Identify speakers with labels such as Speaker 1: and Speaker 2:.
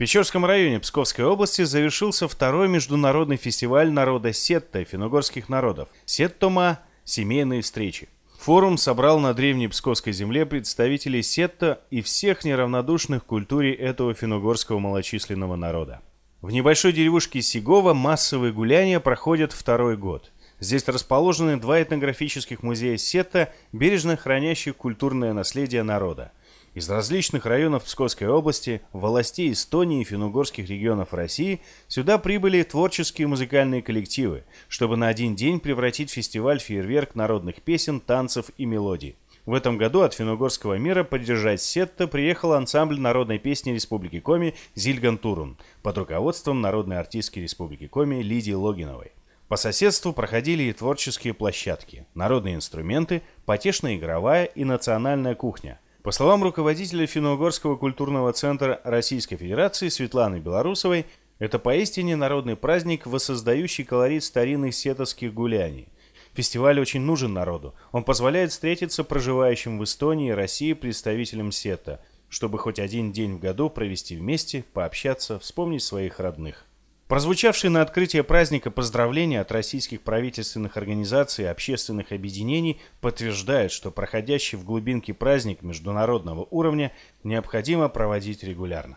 Speaker 1: Печорском районе Псковской области завершился второй международный фестиваль народа Сетта финогорских народов «Сеттома. Семейные встречи». Форум собрал на древней Псковской земле представителей Сетта и всех неравнодушных к культуре этого финогорского малочисленного народа. В небольшой деревушке Сигова массовые гуляния проходят второй год. Здесь расположены два этнографических музея Сетта, бережно хранящих культурное наследие народа – из различных районов Псковской области, властей Эстонии и финно-угорских регионов России сюда прибыли творческие музыкальные коллективы, чтобы на один день превратить фестиваль фейерверк народных песен, танцев и мелодий. В этом году от финно-угорского мира поддержать Сетта приехал ансамбль народной песни Республики Коми «Зильган Турун» под руководством народной артистки Республики Коми Лидии Логиновой. По соседству проходили и творческие площадки, народные инструменты, потешная игровая и национальная кухня – по словам руководителя Финно-Угорского культурного центра Российской Федерации Светланы Белорусовой, это поистине народный праздник, воссоздающий колорит старинных сетовских гуляний. Фестиваль очень нужен народу. Он позволяет встретиться проживающим в Эстонии и России представителям сета, чтобы хоть один день в году провести вместе, пообщаться, вспомнить своих родных. Прозвучавшие на открытие праздника поздравления от российских правительственных организаций и общественных объединений подтверждают, что проходящий в глубинке праздник международного уровня необходимо проводить регулярно.